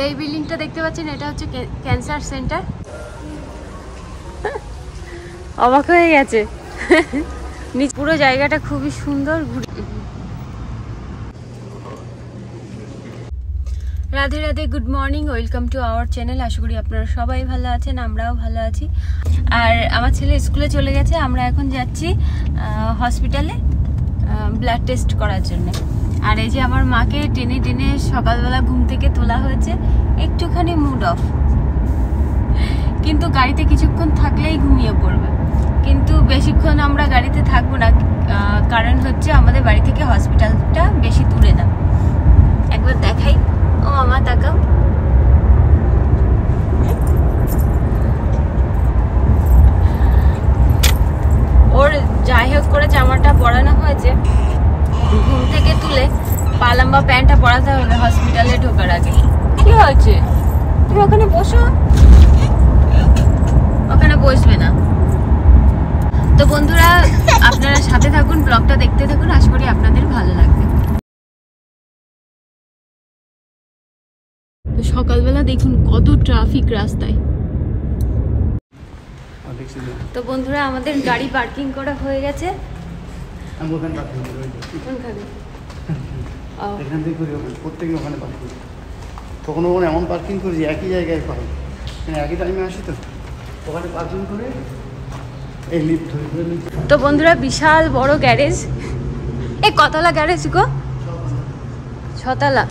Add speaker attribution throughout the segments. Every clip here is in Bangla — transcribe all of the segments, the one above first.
Speaker 1: তো এই বিল্ডিংটা দেখতে পাচ্ছেন এটা হচ্ছে ক্যান্সার সেন্টার। অবাক হয়ে গেছে। নিচ পুরো জায়গাটা খুবই সুন্দর Radhe Radhe good morning welcome to our channel আশা করি আপনারা সবাই ভালো আছেন আমরাও ভালো আছি। আর আমার ছেলে স্কুলে চলে গেছে আমরা এখন যাচ্ছি হসপিটালে ব্লাড টেস্ট করার জন্য। আর এই যে আমার মাকে টেনে টেনে সকালবেলা ঘুম থেকে তোলা হয়েছে, একটুখানি মুড অফ কিন্তু গাড়িতে কিছুক্ষণ থাকলেই ঘুমিয়ে পড়বে। কিন্তু বেশিক্ষণ আমরা গাড়িতে থাকব না কারণ হচ্ছে আমাদের বাড়ি থেকে হসপিটালটা বেশি দূরে না। একবার দেখাই। ও আমার তাকাও। পরাতে হবে হসপিটালে ঢোকার আগে। কি হয়েছে? তুমি ওখানে বসো। ওখানে বসবে না। তো বন্ধুরা আপনারা সাথে থাকুন ব্লগটা দেখতে থাকুন আশা করি আপনাদের ভালো লাগবে। তো সকালবেলা দেখুন কত ট্রাফিক রাস্তায়। তো বন্ধুরা আমাদের গাড়ি পার্কিং করা হয়ে গেছে।
Speaker 2: ওখানে এখান থেকে করি ওখানে প্রত্যেকে ওখানে পার্কিং করি। কখনো কখনো এমন পার্কিং করি যে একই জায়গায় পাই। মানে একই টাইমে আসি তো। ওখানে পার্কিং করে এই লিফট ধরে
Speaker 1: তো বন্ধুরা বিশাল বড় গ্যারেজ এ কতলা গ্যারেজ গো? ছতলা।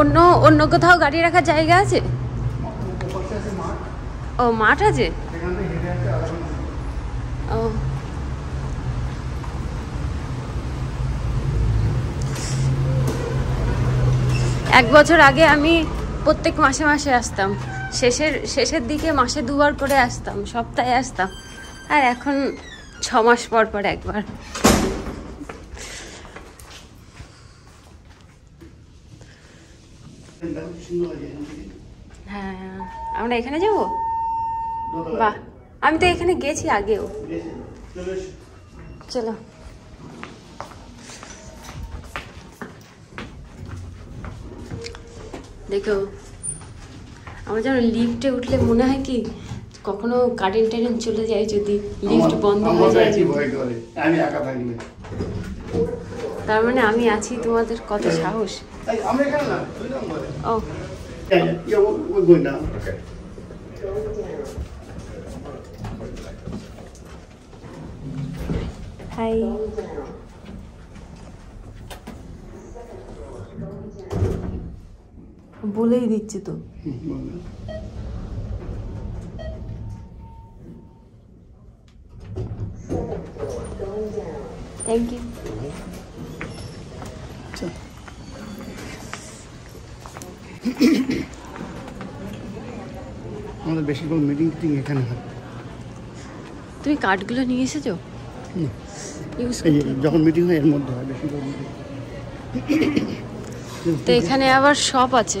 Speaker 1: অন্য অন্য কোথাও গাড়ি রাখার জায়গা আছে? ও মাঠ আছে? ও। এক বছর আগে আমি প্রত্যেক মাসে মাসে আসতাম। শেষের শেষের দিকে মাসে দুবার করে আসতাম সপ্তাহে আসতাম। আর এখন ছ মাস পর পর একবার। হ্যাঁ আমরা এখানে যাব। বাহ আমি তো এখানে গেছি আগেও।
Speaker 2: চলে।
Speaker 1: দেখো আমার যেন লিফটে উঠলে মনে হয় কি কখনো কারেন্ট টারেন্ট চলে যায় যদি লিফট বন্ধ হয়ে যায়।
Speaker 2: একই
Speaker 1: যদি।
Speaker 2: ভয় করে আমি একা থাকলে
Speaker 1: তার মানে আমি আছি তোমাদের কত সাহস?
Speaker 2: এই, আমরা এখানে না তুই না বলে
Speaker 1: ও।
Speaker 2: Yeah,
Speaker 1: বলেই দিচ্ছি তো। থ্যাংক ইউ
Speaker 2: আমাদের বেশিরভাগ মিটিং টিটিং এখানে হয়
Speaker 1: তুমি কার্ডগুলো নিয়ে এসেছ?
Speaker 2: যখন মিটিং হয় এর মধ্যে হয় বেশিরভাগ মিটিং
Speaker 1: তো এখানে আবার সব আছে।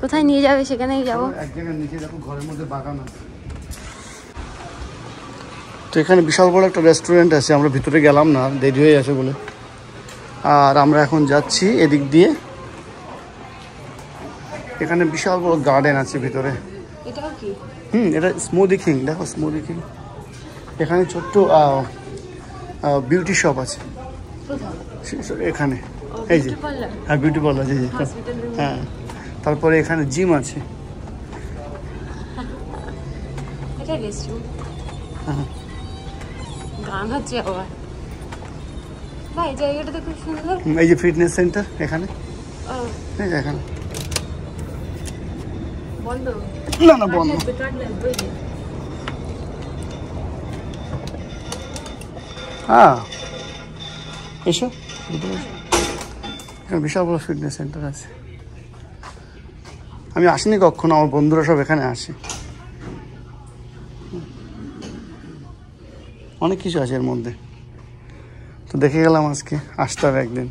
Speaker 1: কোথায় নিয়ে যাবে সেখানেই যাব।
Speaker 2: এক জায়গায় নিচে দেখো ঘরের মধ্যে বাগান আছে। তো এখানে বিশাল বড় একটা রেস্টুরেন্ট আছে আমরা ভিতরে গেলাম না দেরি হয়ে আছে বলে। আর আমরা এখন যাচ্ছি এদিক দিয়ে। এখানে বিশাল বড় গার্ডেন আছে ভিতরে।
Speaker 1: এটাও
Speaker 2: হুম এটা স্মুদি কিং দেখো স্মুদি কিং এখানে ছোট্ট বিউটি শপ আছে। এখানে। এই যে হ্যাঁ বিউটি পার্লার এই যে হ্যাঁ। তারপরে এখানে জিম আছে। হ্যাঁ। এই যে ফিটনেস সেন্টার এখানে? এখানে। না না বন্ধ। হ্যাঁ। এসো বিশাল বড় ফিটনেস সেন্টার আছে। আমি আসিনি কখনো আমার বন্ধুরা সব এখানে আসে। অনেক কিছু আছে এর মধ্যে। তো দেখে গেলাম আজকে আসতে হবে একদিন।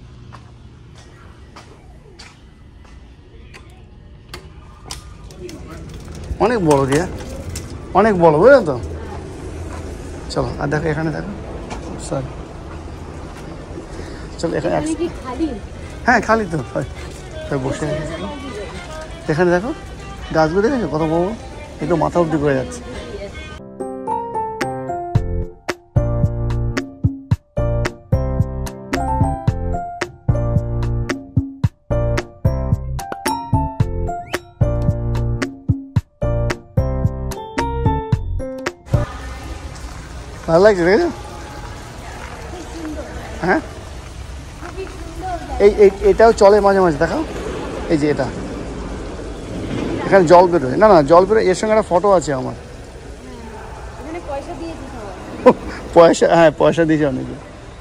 Speaker 2: অনেক বড় দিয়া অনেক বড় বুঝলে তো? চলো আর দেখো এখানে দেখো। সরি চলো এখানে হ্যাঁ খালি তো। বসে। এখানে দেখো, গাছগুলো দেখেছ? কত বড়? একটু মাথা অব্দি করে যাচ্ছে। ভালো লাগছে, দেখেছ? হ্যাঁ? এই- এটাও চলে মাঝে মাঝে, দেখাও। এই যে এটা। এখানে জল বেরোয় না না জল বেরোয় এর সঙ্গে একটা ফটো আছে আমার।
Speaker 1: পয়সা
Speaker 2: হ্যাঁ পয়সা দিয়েছে অনেকে।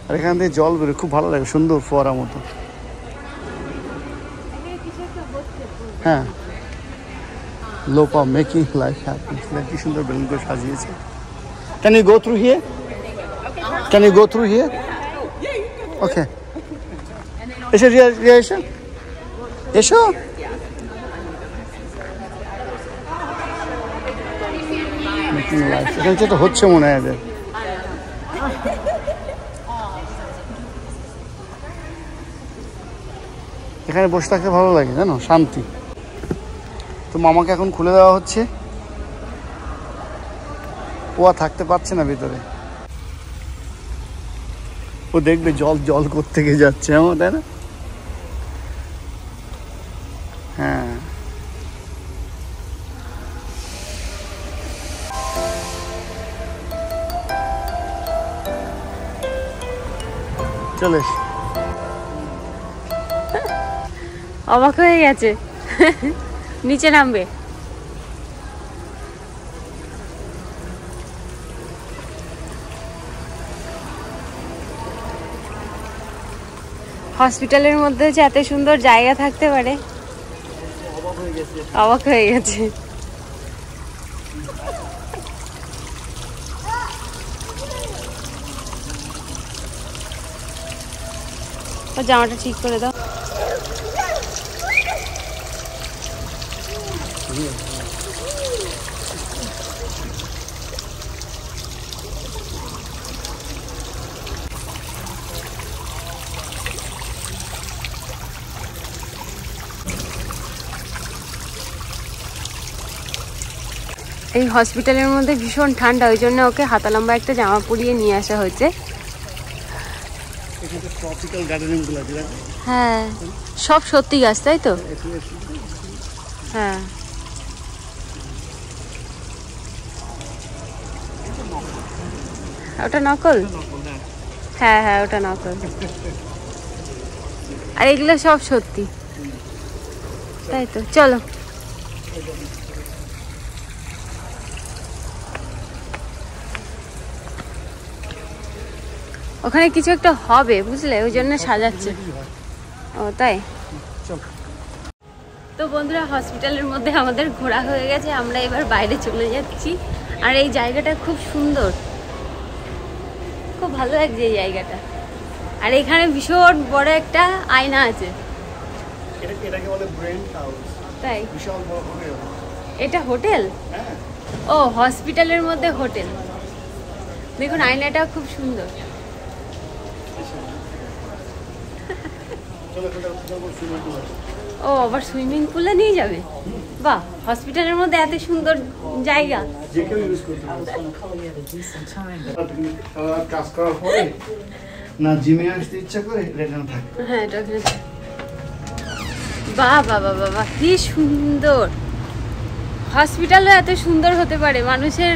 Speaker 2: আর এখান থেকে জল বেরোয় খুব ভালো লাগে সুন্দর ফোয়ারা মতো। হ্যাঁ। লোপা মেকিং লাইফ হ্যাপি কি সুন্দর বেলুন করে সাজিয়েছে। Can you go through here can you go through here okay এসো রিয়া রিয়া এসো। এসো। লাইফ এখানে তো হচ্ছে মনে হয় এখানে বসে থাকতে ভালো লাগে, জানো? শান্তি। তো মামাকে এখন খুলে দেওয়া হচ্ছে। ও আর থাকতে পারছে না ভিতরে। ও দেখবে জল জল থেকে যাচ্ছে এমন তাই না? চলে
Speaker 1: অবাক হয়ে গেছে। নিচে নামবে। হসপিটালের মধ্যে যে এত সুন্দর জায়গা থাকতে পারে। অবাক হয়ে গেছে। ও জামাটা ঠিক করে দাও। এই হসপিটালের মধ্যে ভীষণ ঠান্ডা, ওই জন্য ওকে হাতা লম্বা একটা জামা পরিয়ে নিয়ে আসা হয়েছে।
Speaker 2: ট্রপিক্যাল গার্ডেনিংগুলো আছে
Speaker 1: হ্যাঁ সব সত্যি গাছ, তাই তো? হ্যাঁ। ওটা নকল? হ্যাঁ হ্যাঁ ওটা নকল। আর এগুলো সব সত্যি। তাই তো, চলো। ওখানে কিছু একটা হবে বুঝলে? ওই জন্য সাজাচ্ছে। ও তাই? তো বন্ধুরা হসপিটালের মধ্যে আমাদের ঘোরা হয়ে গেছে। আমরা এবার বাইরে চলে যাচ্ছি। আর এই জায়গাটা খুব সুন্দর। খুব ভালো লাগছে এই জায়গাটা। আর এখানে ভীষণ বড় একটা আয়না আছে। তাই? এটা হোটেল?
Speaker 2: হ্যাঁ।
Speaker 1: ও হসপিটালের মধ্যে হোটেল। দেখুন আয়নাটা খুব সুন্দর
Speaker 2: চলো এখানে সুন্দর সুইমিং পুল আছে
Speaker 1: ও আবার সুইমিং পুলে নিয়ে যাবে? বাহ হসপিটালের মধ্যে এত সুন্দর জায়গা।
Speaker 2: কাজ করার পরে না জিমে আসতে ইচ্ছা করে থাকে।
Speaker 1: হ্যাঁ এটা। বাহ বাহ বাহ বাহ, কি সুন্দর। হসপিটালও এত সুন্দর হতে পারে মানুষের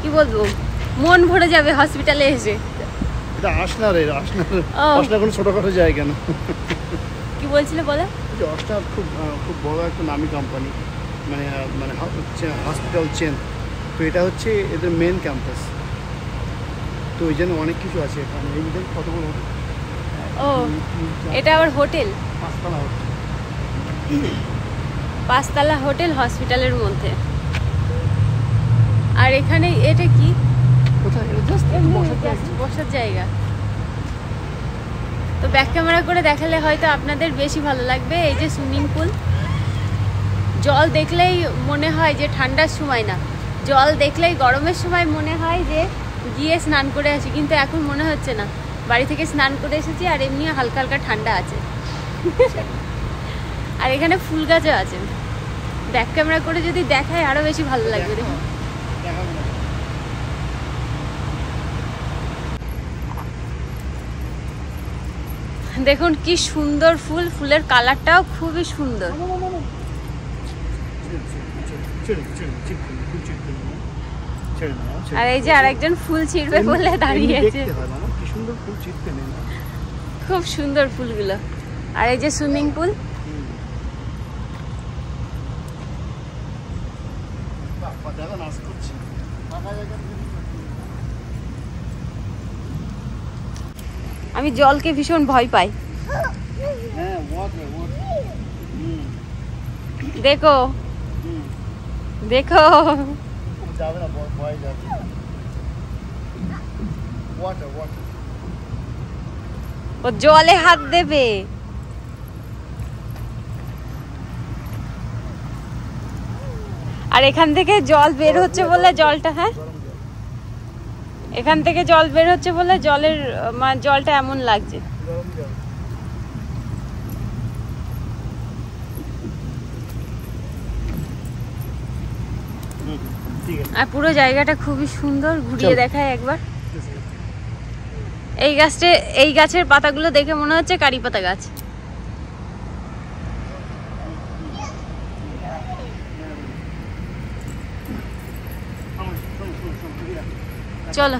Speaker 1: কি বলব মন ভরে যাবে হসপিটালে এসে।
Speaker 2: এটা আসনার আসনার আসনার কোনো ছোটোখাটো জায়গা না।
Speaker 1: বলছিলে বলো।
Speaker 2: আসনার খুব খুব বড় একটা নামি কোম্পানি মানে মানে হসপিটাল চেন তো এটা হচ্ছে এদের মেন ক্যাম্পাস তো ওই জন্য অনেক কিছু আছে এখানে। এই যে কত বড়
Speaker 1: ও এটা আবার হোটেল
Speaker 2: পাঁচতলা হোটেল
Speaker 1: পাঁচতলা হোটেল হসপিটালের মধ্যে। আর এখানে এটা কি?
Speaker 2: কোথায়? জাস্ট বসার জায়গা।
Speaker 1: তো ব্যাক ক্যামেরা করে দেখালে হয়তো আপনাদের বেশি ভালো লাগবে, এই যে সুইমিং পুল জল দেখলেই মনে হয় যে ঠান্ডার সময় না। জল দেখলেই গরমের সময় মনে হয় যে গিয়ে স্নান করে আসি, কিন্তু এখন মনে হচ্ছে না। বাড়ি থেকে স্নান করে এসেছি আর এমনি হালকা হালকা ঠান্ডা আছে। আর এখানে ফুল গাছও আছে। ব্যাক ক্যামেরা করে যদি দেখায় আরও বেশি ভালো লাগবে দেখুন
Speaker 2: দেখাবো না।
Speaker 1: দেখুন কি সুন্দর ফুল ফুলের কালারটাও খুবই সুন্দর। আর এই যে আরেকজন ফুল ছিঁড়বে বলে দাঁড়িয়েছে খুব সুন্দর ফুলগুলো। আর এই যে সুইমিং পুল।
Speaker 2: নাচ করছে। ফাঁকা জায়গা থেকে-
Speaker 1: আমি জলকে ভীষণ ভয় পাই।
Speaker 2: হ্যাঁ,
Speaker 1: দেখো। দেখো।
Speaker 2: ও
Speaker 1: জলে হাত দেবে। আর এখান থেকে জল বের হচ্ছে বলে জলটা হ্যাঁ? এখান থেকে জল বের হচ্ছে বলে জলের মানে জলটা এমন লাগছে। আর পুরো জায়গাটা খুবই সুন্দর ঘুরিয়ে দেখায় একবার। এই গাছটা এই গাছের পাতাগুলো দেখে মনে হচ্ছে কারি পাতা গাছ
Speaker 2: শোনো, শোনো, শোনো, শোনো, এদিকে আসো।
Speaker 1: চলো।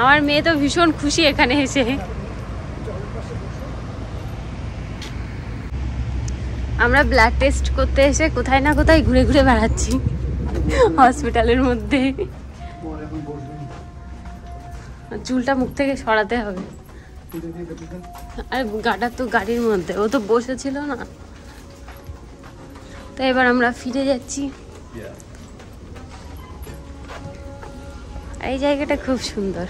Speaker 1: আমার মেয়ে তো ভীষণ খুশি এখানে এসে। আমরা ব্লাড টেস্ট করতে এসে কোথায় না কোথায় ঘুরে ঘুরে বেড়াচ্ছি। হসপিটালের মধ্যে। চুলটা মুখ থেকে সরাতে হবে। আর গাটা তো গাড়ির মধ্যে, ও তো বসেছিল না। তো এবার আমরা ফিরে যাচ্ছি। এই জায়গাটা খুব সুন্দর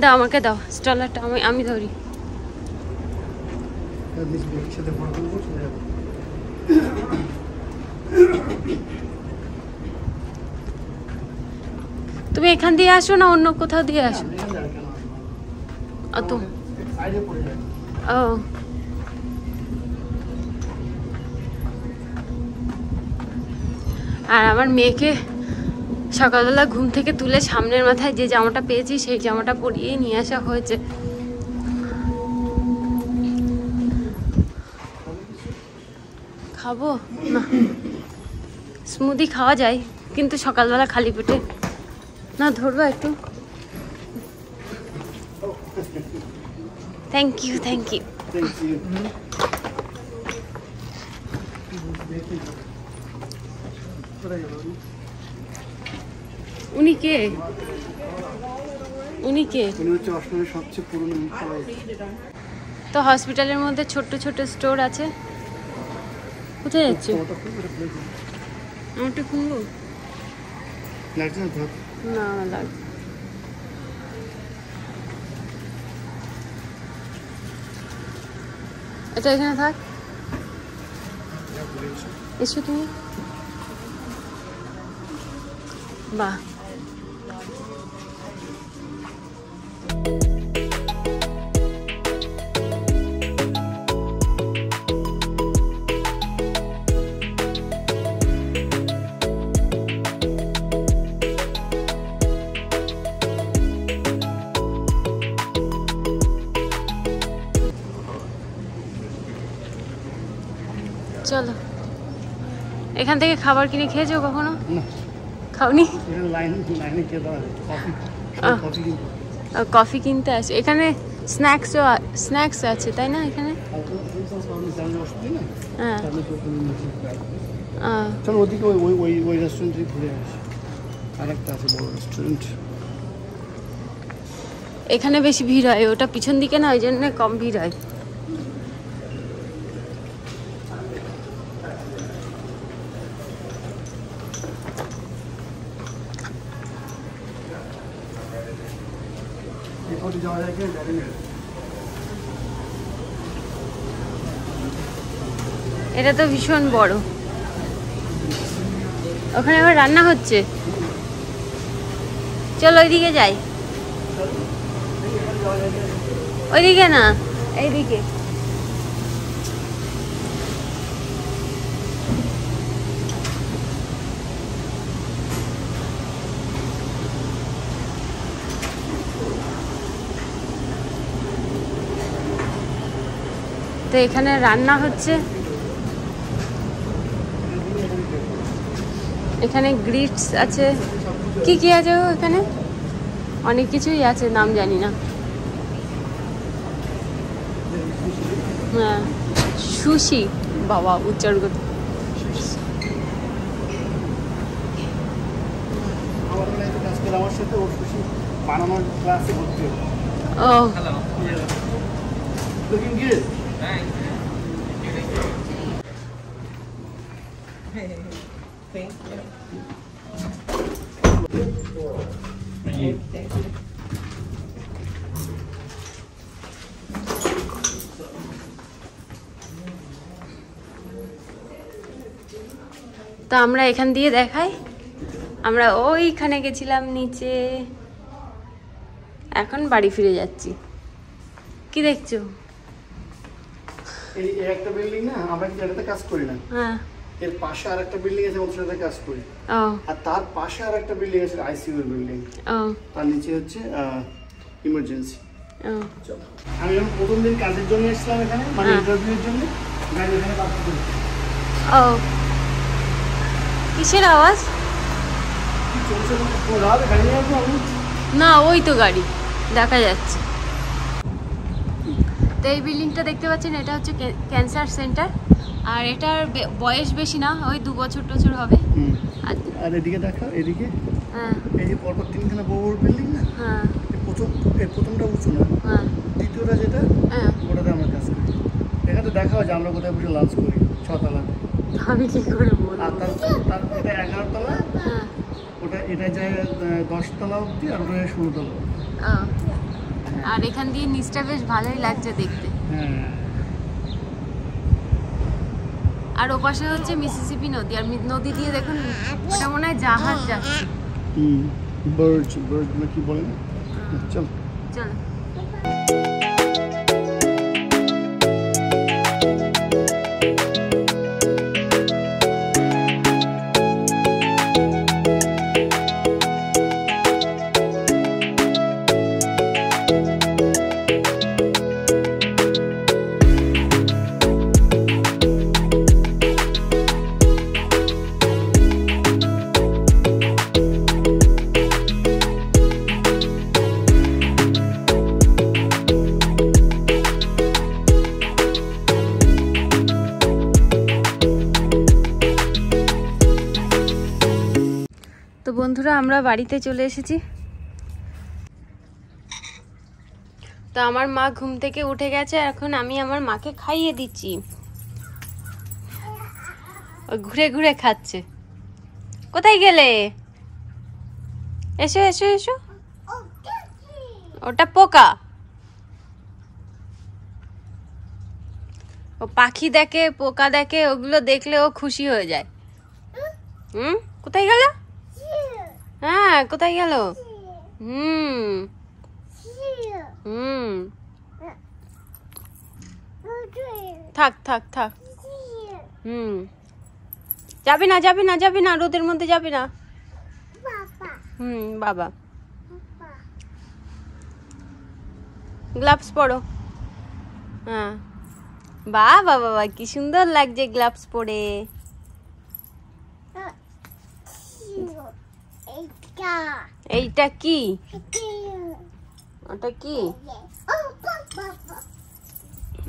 Speaker 1: দাও, আমাকে দাও স্টলারটা আমি আমি ধরি। তুমি এখান দিয়ে আসো না অন্য কোথাও দিয়ে আসো তো। ও আর আমার মেয়েকে সকালবেলা ঘুম থেকে তুলে সামনের মাথায় যে জামাটা পেয়েছি, সেই জামাটা পরিয়েই নিয়ে আসা হয়েছে। খাব? না। স্মুদি খাওয়া যায়, কিন্তু সকালবেলা খালি পেটে। না, ধরবো একটু। Thank you thank you.
Speaker 2: উনি?
Speaker 1: কে? উনি কে?
Speaker 2: উনি হচ্ছে অসমের সবচেয়ে পুরনো
Speaker 1: তো হসপিটালের মধ্যে ছোট্ট ছোট্ট স্টোর আছে? কোথায় যাচ্ছে। আমারটা খুলবো?
Speaker 2: লাগছে না
Speaker 1: লাগবে এটা এখানে থাক। এসো তুমি। বাহ। চলো। এখান থেকে খাবার কিনে খেয়েছো কখনো? খাওনি?
Speaker 2: কফি কিনতে
Speaker 1: আসে। এখানে স্ন্যাক্সও স্ন্যাক্স আছে তাই না এখানে? হ্যাঁ।
Speaker 2: চলো ওদিকে ওই ওই ওই ওই রেস্টুরেন্টে ঘুরে আসি। আর আছে বড় রেস্টুরেন্ট
Speaker 1: এখানে বেশি ভিড় হয় ওটা পিছন দিকে না ওই জন্য কম ভিড় হয়
Speaker 2: এরপরে যাওয়া যায় কি জানি না
Speaker 1: এটা তো ভীষণ বড়। ওখানে আবার রান্না হচ্ছে। চল ওইদিকে যাই। ওইদিকে না এইদিকে। তো এখানে রান্না হচ্ছে। এখানে গ্রিটস আছে। কি কি আছে এখানে? অনেক কিছুই আছে নাম জানি না। হ্যাঁ সুশি। বাবা উচ্চারণ করতে
Speaker 2: আমার সাথে ওর খুশি বানানোর ক্লাসে ভর্তি হবে
Speaker 1: তো আমরা এখান দিয়ে দেখাই। আমরা ওইখানে গেছিলাম নিচে। এখন বাড়ি ফিরে যাচ্ছি। কি দেখছ?
Speaker 2: এই একটা বিল্ডিং না আমরা কিন্তু এটাতে কাজ করি না।
Speaker 1: হ্যাঁ।
Speaker 2: এর পাশে আর একটা বিল্ডিং আছে ওর সাথে কাজ করি। আর তার পাশে আর একটা বিল্ডিং আছে আইসিইউ বিল্ডিং তার নিচে হচ্ছে ইমার্জেন্সি আমি যখন প্রথম দিন কাজের জন্য এসেছিলাম এখানে মানে
Speaker 1: হ্যাঁ।
Speaker 2: ইন্টারভিউর জন্য গাড়ি এখানে পার্ক করি
Speaker 1: ও। কিসের আওয়াজ? না ওই তো গাড়ি। দেখা যাচ্ছে। তো এই বিল্ডিংটা দেখতে পাচ্ছেন এটা হচ্ছে ক্যান্সার সেন্টার। আর এটার বয়স বেশি না ওই দু বছর টছর হবে।
Speaker 2: হুম।
Speaker 1: আর
Speaker 2: আর এদিকে দেখা এদিকে?
Speaker 1: হ্যাঁ।
Speaker 2: এই যে পরপর তিনখানা বড় বড় বিল্ডিং না?
Speaker 1: হ্যাঁ।
Speaker 2: এই প্রথম এই প্রথমটা উঁচু না?
Speaker 1: হ্যাঁ।
Speaker 2: দ্বিতীয়টা যেটা
Speaker 1: হ্যাঁ।
Speaker 2: ওটাতে আমরা কাজ করি। এখানে তো দেখা হয় যে আমরা কোথায় বসে লাঞ্চ করি ছতলাতে
Speaker 1: আমি কি করে
Speaker 2: আর
Speaker 1: বলব
Speaker 2: তার তার এটা এগারো তলা
Speaker 1: হ্যাঁ।
Speaker 2: ওটা এটা যায় দশতলা অবধি আর ওটা যায় ষোলো তলা
Speaker 1: ও। আর এখান দিয়ে নিচটা বেশ ভালোই লাগছে দেখতে। আর ওপাশে হচ্ছে মিসিসিপি নদী। আর নদী দিয়ে দেখুন ওটা মনে হয় জাহাজ যাচ্ছে।
Speaker 2: হুম বার্ড বার্ড না কি বলে? চলো।
Speaker 1: বন্ধুরা, আমরা বাড়িতে চলে এসেছি। তো আমার মা ঘুম থেকে উঠে গেছে, এখন আমি আমার মাকে খাইয়ে দিচ্ছি। ঘুরে ঘুরে খাচ্ছে। কোথায় গেলে? এসো এসো এসো। ওটা পোকা। ও পাখি দেখে, পোকা দেখে, ওগুলো দেখলে ও খুশি হয়ে যায়। হুম? কোথায় গেল? হ্যাঁ কোথায় গেল? হুম। হুম। থাক থাক থাক। হুম। যাবি না যাবি না যাবি না, রোদের মধ্যে যাবি না। হুম, বাবা। গ্লাভস পরো। হ্যাঁ। বাবা বাবা কি সুন্দর লাগছে গ্লাভস পরে। এইটা। কি? ওটা কি?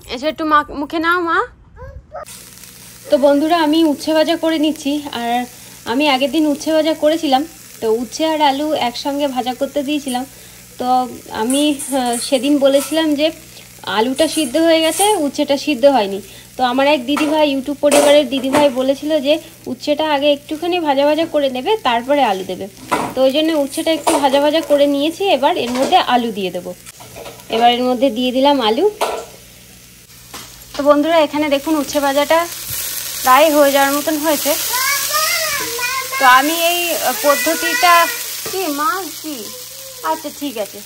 Speaker 1: এসে একটু মা- মুখে নাও মা। তো বন্ধুরা আমি উচ্ছে ভাজা করে নিচ্ছি আর আমি আগের দিন উচ্ছে ভাজা করেছিলাম। তো উচ্ছে আর আলু একসঙ্গে ভাজা করতে দিয়েছিলাম। তো তো আমি সেদিন বলেছিলাম যে আলুটা সিদ্ধ হয়ে গেছে উচ্ছেটা সিদ্ধ হয়নি। তো আমার এক দিদিভাই, ইউটিউব পরিবারের দিদিভাই বলেছিল যে উচ্ছেটা আগে একটুখানি ভাজা ভাজা করে নেবে, তারপরে আলু দেবে। তো ওই জন্য উচ্ছেটা একটু ভাজা ভাজা করে নিয়েছি, এবার এর মধ্যে আলু দিয়ে দেবো। এবার এর মধ্যে দিয়ে দিলাম আলু। তো বন্ধুরা, এখানে দেখুন উচ্ছে ভাজাটা প্রায় হয়ে যাওয়ার মতন হয়েছে। তো আমি এই পদ্ধতিটা কি মা কি? আচ্ছা ঠিক আছে।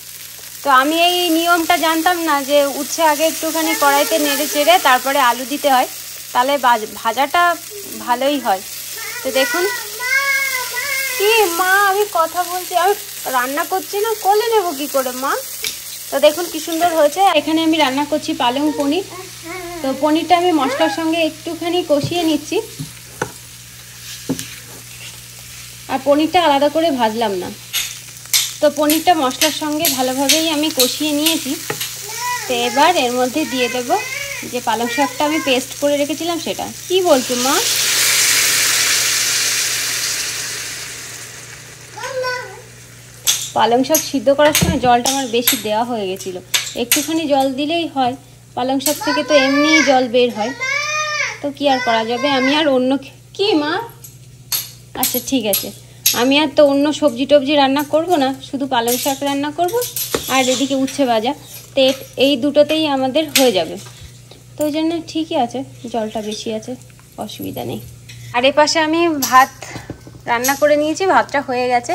Speaker 1: তো আমি এই নিয়মটা জানতাম না যে উচ্ছে আগে একটুখানি কড়াইতে নেড়ে চেড়ে তারপরে আলু দিতে হয়। তাহলে ভাজাটা ভালোই হয়। তো দেখুন। কি মা, আমি কথা বলছি, আমি রান্না করছি না, কোলে নেব কি করে মা? তো দেখুন কি সুন্দর হয়েছে। এখানে আমি রান্না করছি পালং পনির। তো পনিরটা আমি মশলার সঙ্গে একটুখানি কষিয়ে নিচ্ছি। আর পনিরটা আলাদা করে ভাজলাম না। তো পনিরটা মশলার সঙ্গে ভালোভাবেই আমি কষিয়ে নিয়েছি। তো এবার এর মধ্যে দিয়ে দেব যে পালং শাকটা আমি পেস্ট করে রেখেছিলাম সেটা। কি বলছো মা? পালং শাক সিদ্ধ করার সময় জলটা আমার বেশি দেওয়া হয়ে গেছিল। একটুখানি জল দিলেই হয়, পালং শাক থেকে তো এমনিই জল বের হয়। তো কি আর করা যাবে? আমি আর অন্য কি- মা? আচ্ছা ঠিক আছে। আমি আর তো অন্য সবজি টবজি রান্না করব না, শুধু পালং শাক রান্না করব আর এদিকে উচ্ছে ভাজা। তো এই দুটোতেই আমাদের হয়ে যাবে। তো ওই জন্য ঠিকই আছে, জলটা বেশি আছে, অসুবিধা নেই। আর এ পাশে আমি ভাত রান্না করে নিয়েছি, ভাতটা হয়ে গেছে।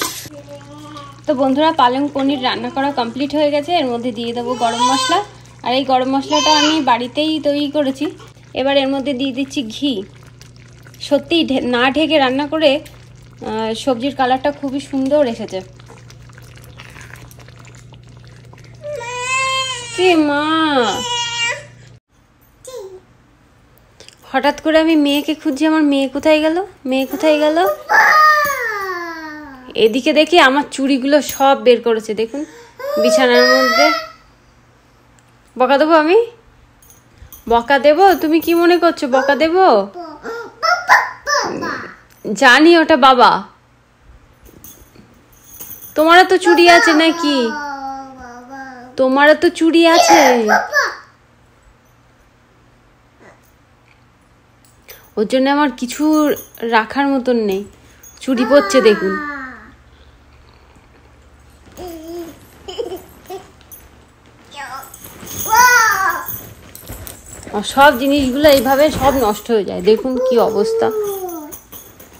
Speaker 1: তো বন্ধুরা, পালং পনির রান্না করা কমপ্লিট হয়ে গেছে, এর মধ্যে দিয়ে দেবো গরম মশলা। আর এই গরম মশলাটা আমি বাড়িতেই তৈরি করেছি। এবার এর মধ্যে দিয়ে দিচ্ছি ঘি। সত্যি না ঢেকে রান্না করে সবজির কালারটা খুবই সুন্দর এসেছে। মা? হঠাৎ করে আমি মেয়েকে খুঁজছি, আমার মেয়ে কোথায় গেল? মেয়ে কোথায় গেল? এদিকে দেখি আমার চুড়িগুলো সব বের করেছে, দেখুন, বিছানার মধ্যে। বকা দেবো আমি? বকা দেবো? তুমি কি মনে করছ? বকা দেবো? জানি ওটা বাবা। তোমারও তো চুড়ি আছে নাকি? তোমারও তো চুড়ি আছে। ওর জন্য আমার কিছু রাখার মতন নেই। চুড়ি পড়ছে দেখুন। সব জিনিসগুলো এইভাবে সব নষ্ট হয়ে যায়। দেখুন কি অবস্থা।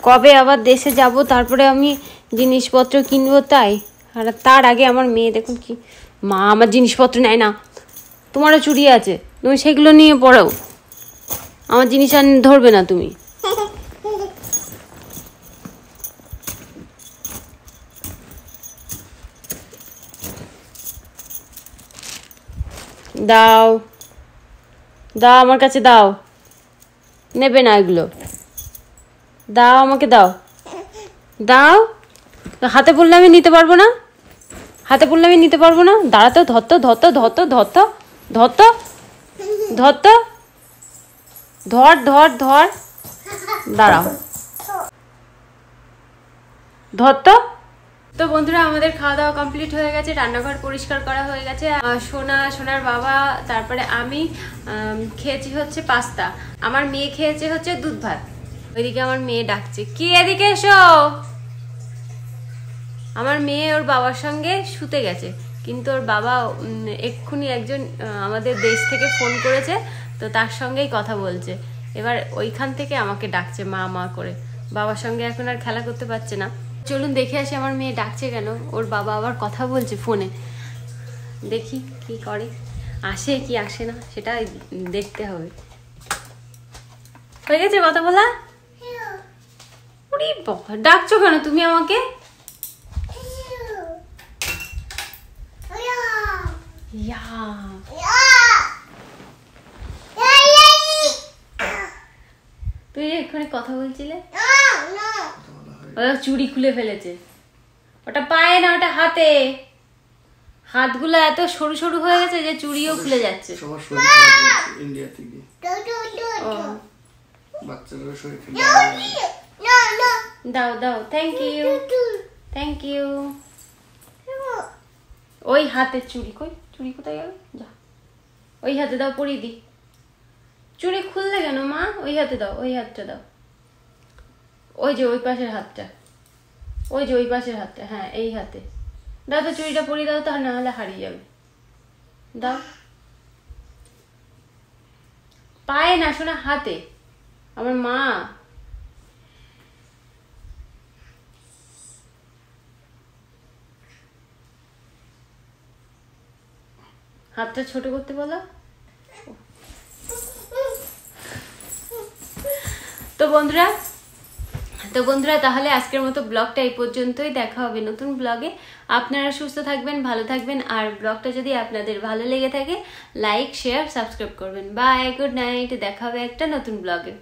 Speaker 1: কবে আবার দেশে যাব, তারপরে আমি জিনিসপত্র কিনবো তাই। আর তার আগে আমার মেয়ে, দেখুন কি, মা আমার জিনিসপত্র নেয় না। তোমারও চুরি আছে, তুমি সেগুলো নিয়ে পড়ো আমার জিনিস আর ধরবে না তুমি। দাও। দাও, আমার কাছে দাও। নেবে না এগুলো। দাও আমাকে, দাও। দাও। হাতে পড়লে আমি নিতে পারব না। হাতে পড়লে আমি নিতে পারব না। দাঁড়াতো, ধরতো ধরতো ধরতো ধরতো ধরতো ধরতো। ধর ধর ধর। দাঁড়াও। ধরতো। তো বন্ধুরা, আমাদের খাওয়া দাওয়া কমপ্লিট হয়ে গেছে। রান্নাঘর পরিষ্কার করা হয়ে গেছে। সোনা, সোনার বাবা, তারপরে আমি, খেয়েছি হচ্ছে পাস্তা। আমার মেয়ে খেয়েছে হচ্ছে দুধ ভাত। ওইদিকে আমার মেয়ে ডাকছে। কি এদিকে এসো? আমার মেয়ে ওর বাবার সঙ্গে শুতে গেছে। কিন্তু ওর বাবা এক্ষুনি একজন আমাদের দেশ থেকে ফোন করেছে, তো তার সঙ্গেই কথা বলছে। এবার ওইখান থেকে আমাকে ডাকছে মা মা করে। বাবার সঙ্গে এখন আর খেলা করতে পারছে না। চলুন দেখে আসি আমার মেয়ে ডাকছে কেন। ওর বাবা আবার কথা বলছে ফোনে। দেখি কি করে। আসে কি আসে না সেটা দেখতে হবে। হয়ে গেছে কথা বলা? উরি বাবা, ডাকছো কেন? তুমি আমাকে? তুই এক্ষুনি কথা বলছিলে? ওটা চুড়ি খুলে ফেলেছে। ওটা পায়ে না ওটা হাতে। হাতগুলো এত সরু সরু হয়ে গেছে যে চুড়িও খুলে যাচ্ছে।
Speaker 2: শরীর ইন্ডিয়া থেকে।
Speaker 1: ও।
Speaker 2: বাচ্চাদের শরীর খারাপ
Speaker 1: দাও দাও থ্যাংক ইউ থ্যাংক ইউ ওই হাতের চুড়ি কই? চুড়ি কোথায় গেল? যা। ওই হাতে দাও পরিয়ে দি। চুড়ি খুললে কেন মা? ওই হাতে দাও ওই হাতটা দাও। ওই যে ওই পাশের হাতটা। ওই যে ওই পাশের হাতটা হ্যাঁ এই হাতে। দাও তো চুড়িটা পরিয়ে দাও তা না হলে হারিয়ে যাবে। দাও। পায়ে না শোনা হাতে। আমার মা হাতটা ছোট করতে বলো। তো বন্ধুরা তো বন্ধুরা, তাহলে আজকের মতো ব্লগটা এই পর্যন্তই। দেখা হবে নতুন ব্লগে। আপনারা সুস্থ থাকবেন, ভালো থাকবেন। আর ব্লগটা যদি আপনাদের ভালো লেগে থাকে লাইক শেয়ার সাবস্ক্রাইব করবেন। বাই গুড নাইট দেখা হবে একটা নতুন ব্লগে।